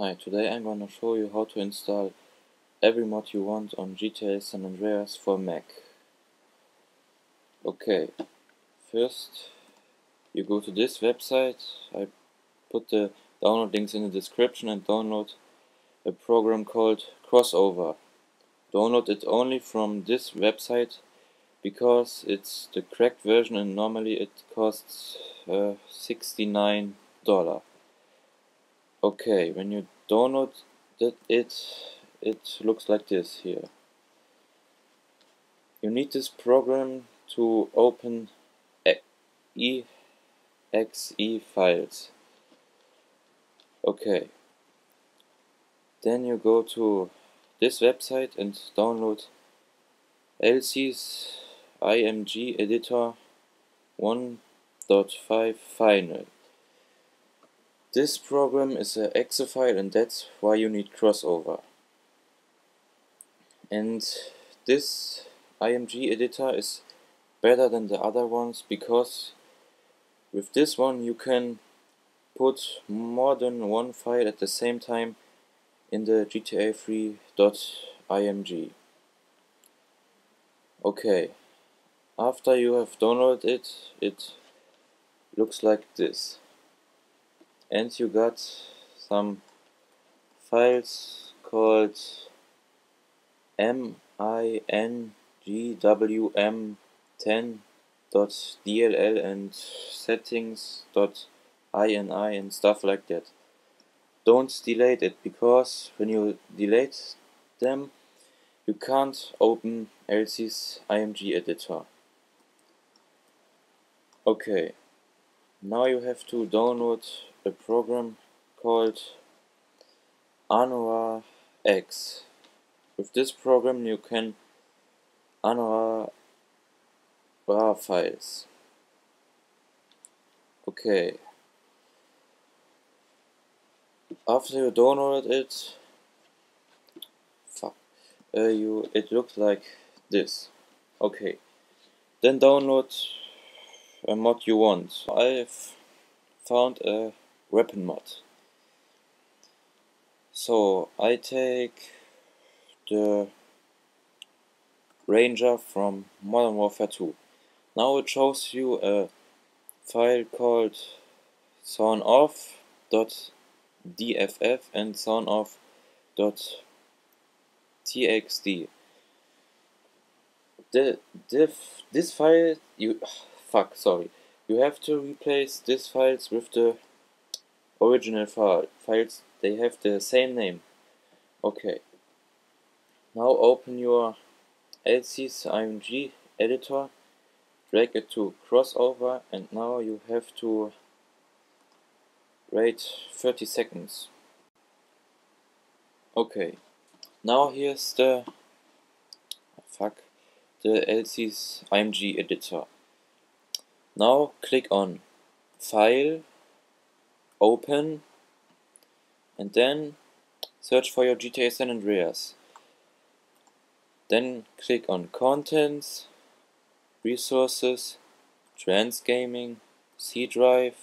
Hi, today I'm gonna show you how to install every mod you want on GTA San Andreas for Mac. Okay, first you go to this website, I put the download links in the description and download a program called Crossover. Download it only from this website because it's the cracked version and normally it costs uh, $69. Okay, when you download that it, it looks like this here. You need this program to open exe files. Okay. Then you go to this website and download Alci's IMG editor 1.5 final. This program is an exe file and that's why you need crossover. And this IMG editor is better than the other ones because with this one you can put more than one file at the same time in the GTA 3.img. Okay, after you have downloaded it, it looks like this and you got some files called mingwm10.dll and settings.ini and stuff like that. Don't delete it because when you delete them you can't open Alci's IMG editor. Okay, now you have to download a program called Anoa X. With this program you can Anoa files. Okay. After you download it, fuck, uh, you it looks like this. Okay. Then download a mod you want. I've found a weapon mod. So I take the Ranger from Modern Warfare 2. Now it shows you a file called sawnoff.dff and sawnoff.txd. The diff this file you fuck sorry. You have to replace these files with the original file files. They have the same name. Okay. Now open your Alci's IMG editor drag it to crossover and now you have to wait 30 seconds. Okay. Now here's the fuck the Alci's IMG editor now click on file open and then search for your GTA San Andreas. Then click on contents, resources, trans gaming, C drive,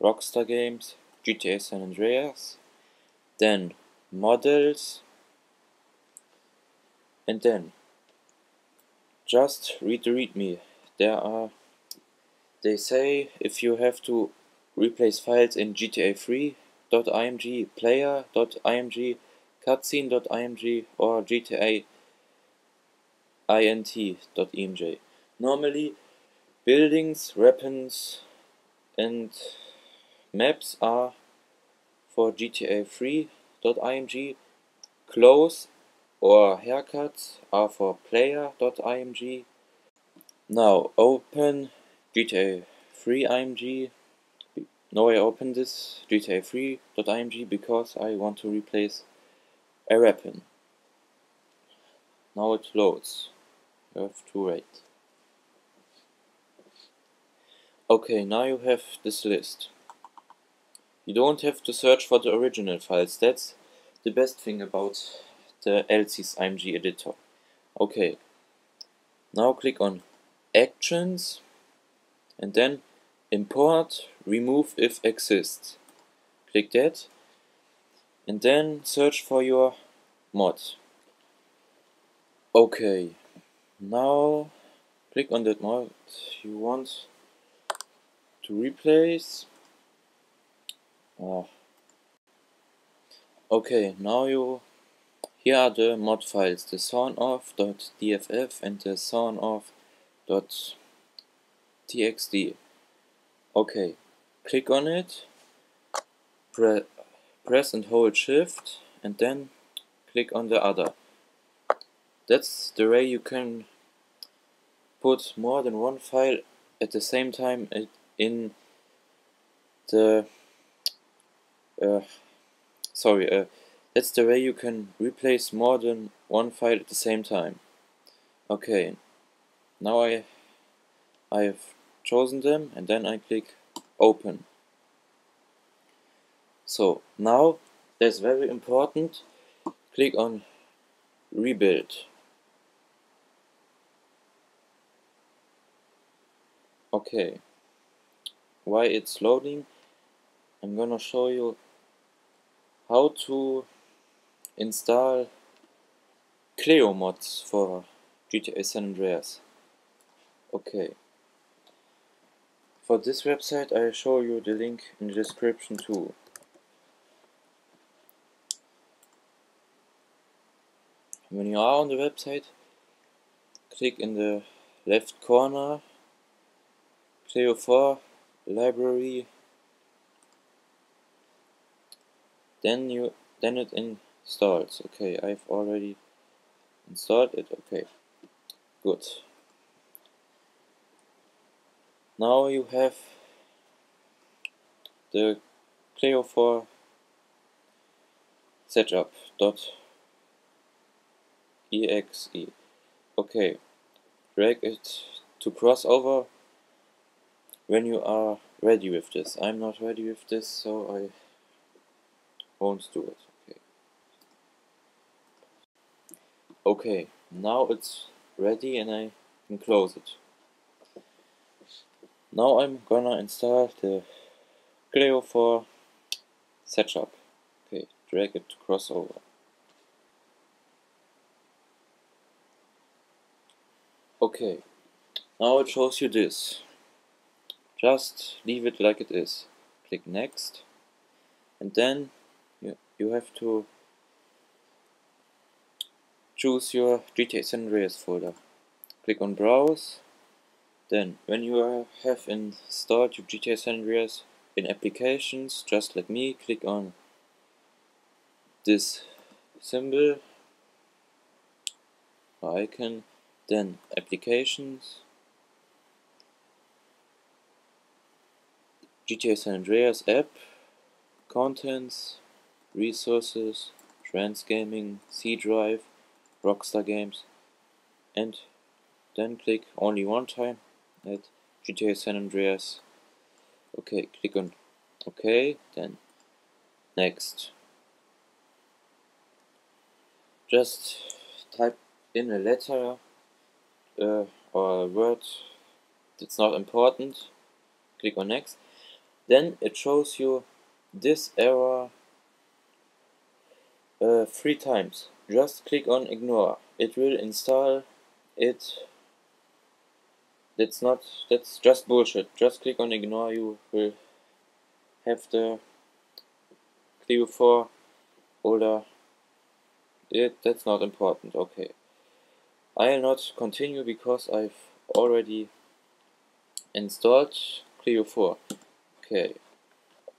Rockstar Games, GTA San Andreas, then models, and then just read the readme. There are, they say if you have to replace files in GTA3.img, player.img, cutscene.img or GTA int.img. Normally, buildings, weapons, and maps are for GTA 3.img, clothes or haircuts are for player.img. Now open GTA 3.img now I open this GTA 3.img because I want to replace a weapon. Now it loads. You have to wait. Okay, now you have this list. You don't have to search for the original files, that's the best thing about the Alci's IMG editor. Okay, now click on Actions and then Import remove if exists. Click that. and then search for your mod. Okay, now click on that mod you want to replace. Oh. Okay, now you here are the mod files, the sawnoff.dff and the sawnoff.txd. Okay, click on it, pre press and hold shift and then click on the other. That's the way you can put more than one file at the same time in the uh, sorry uh, that's the way you can replace more than one file at the same time. Okay, now I I've chosen them and then I click open. So now that's very important. Click on rebuild. Okay, why it's loading, I'm gonna show you how to install Cleo mods for GTA San Andreas. Okay. For this website I show you the link in the description too. When you are on the website, click in the left corner Cleo 4 library then you then it installs. Okay, I've already installed it. Okay, good. Now you have the Cleo 4 setup.exe. Okay, drag it to crossover when you are ready with this. I'm not ready with this, so I won't do it. Okay. Okay, now it's ready and I can close it. Now I'm gonna install the Cleo 4 setup. Okay, drag it to crossover. Okay, now it shows you this. Just leave it like it is. Click next and then you, you have to choose your GTA San Andreas folder. Click on Browse. Then, when you have installed your GTA San Andreas in Applications, just like me, click on this symbol. Icon, then Applications, GTA San Andreas app, Contents, Resources, Trans Gaming, C Drive, Rockstar Games and then click only one time at GTA San Andreas. Okay, click on OK, then next. Just type in a letter uh, or a word that's not important. Click on next. Then it shows you this error uh, three times. Just click on ignore. It will install it. That's not, that's just bullshit. Just click on ignore, you will have the Cleo 4 folder. It, that's not important, okay. I'll not continue because I've already installed Cleo 4. Okay,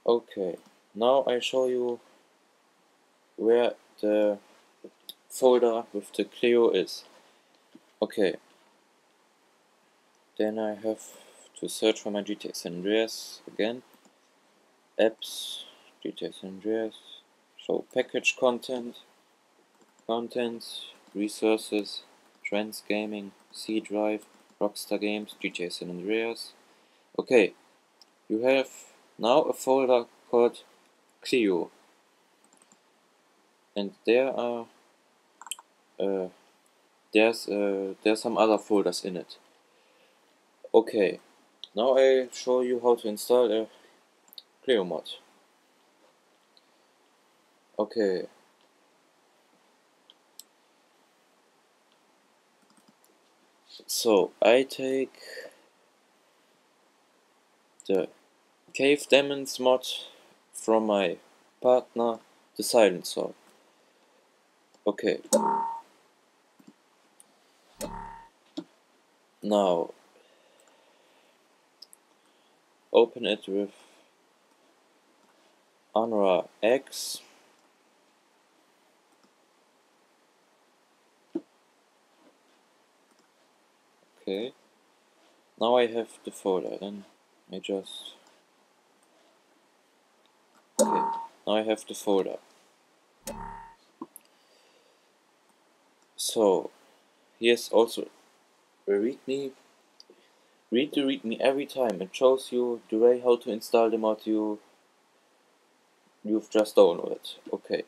okay. Now I show you where the folder with the Cleo is. Okay. Then I have to search for my GTA San Andreas again. Apps, GTA San Andreas, show package content, contents, resources, Trans Gaming, C Drive, Rockstar Games, GTA San Andreas. Okay, you have now a folder called Cleo and there are uh, there's uh, there's some other folders in it. Okay, now I show you how to install a Cleo mod. Okay. So I take the Cave Demons mod from my partner, the Silencer. Okay. Now open it with Unra X Okay. Now I have the folder, then I just... Okay, now I have the folder. So, here's also a readme. Read the readme every time. It shows you the way how to install the mod you, you've just downloaded. Okay.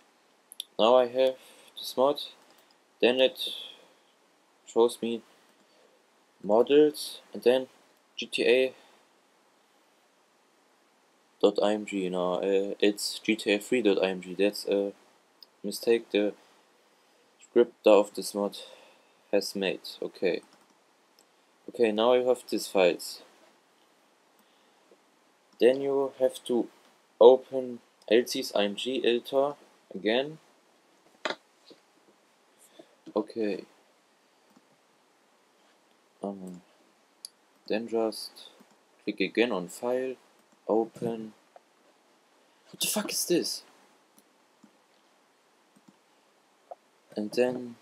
Now I have this mod. Then it shows me models and then GTA .img now uh, it's GTA 3.img that's a mistake the scripter of this mod has made okay okay now you have these files. Then you have to open Alci's img editor again. Okay. Um, then just click again on file open. What the fuck is this? And then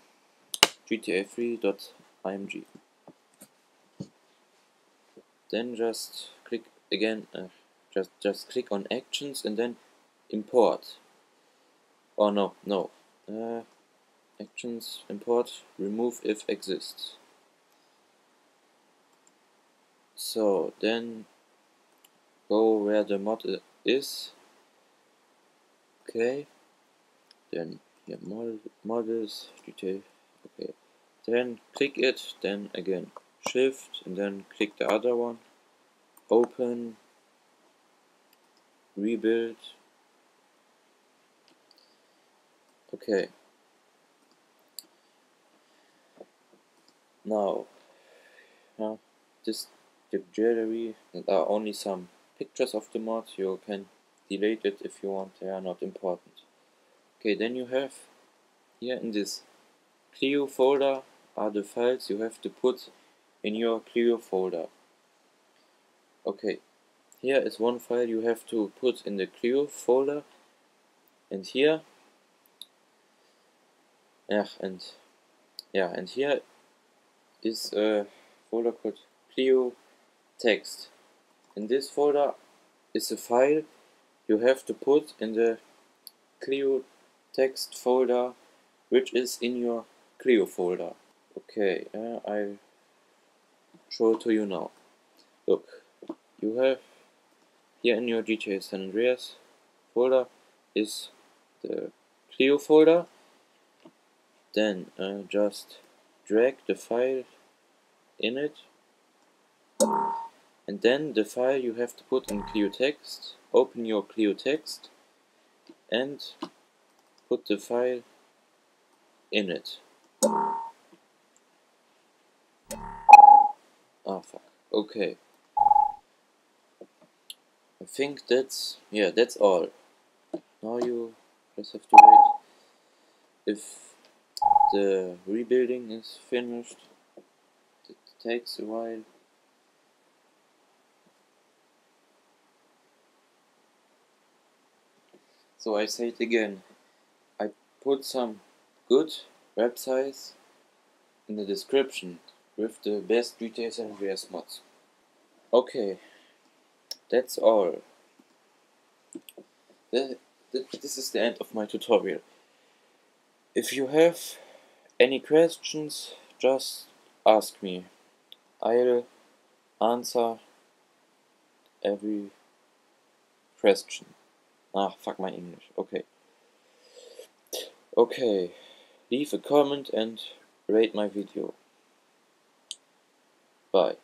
gta3.img then just click again uh, just just click on actions and then import. Oh no no. Uh, actions import remove if exists. So then go where the mod is. Okay. Then here mod models detail okay. Then click it then again shift and then click the other one open rebuild. Okay. Now uh, this the gallery there are only some pictures of the mod. You can delete it if you want. They are not important. Okay then you have here in this Cleo folder are the files you have to put in your Cleo folder okay here is one file you have to put in the Cleo folder and here yeah and yeah and here is a folder called Cleo text. In this folder is a file you have to put in the Cleo text folder which is in your Cleo folder. Okay, uh, I show it to you now. Look, you have here in your GTA San Andreas. Folder is the Cleo folder. Then uh, just drag the file in it. And then the file you have to put in Cleo text. Open your Cleo text and put the file in it. Ah fuck. Okay I think that's yeah that's all now you just have to wait if the rebuilding is finished it takes a while So I say it again. I put some good websites in the description with the best details and VS mods. Okay, that's all. This is the end of my tutorial. If you have any questions, just ask me. I'll answer every question. Ah, fuck my English. Okay. Okay. Leave a comment and rate my video. Bye.